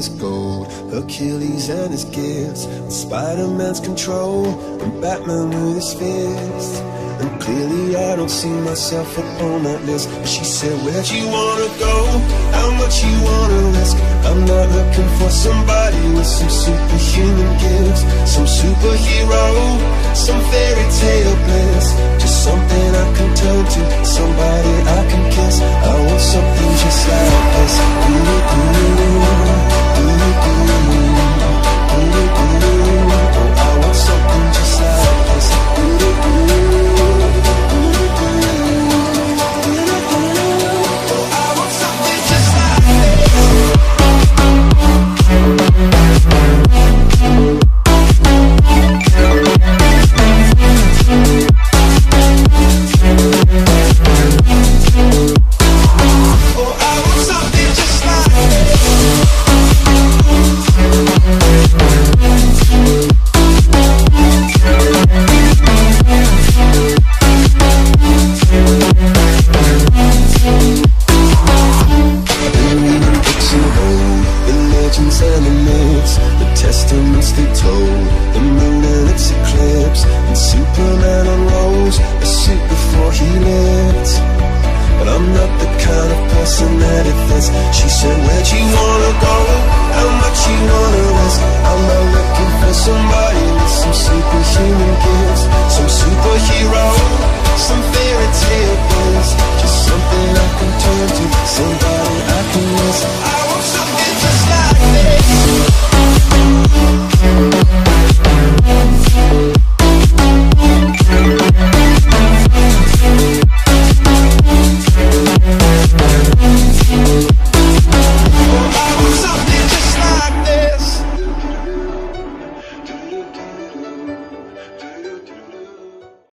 his gold, Achilles and his gifts, Spider-Man's control, and Batman with his fists. And clearly I don't see myself upon that list But she said, where'd you wanna go? How much you wanna risk? I'm not looking for somebody with some superhuman gifts Some superhero, some fairy tale that it fits. She said, Where'd you wanna go? How much you wanna risk?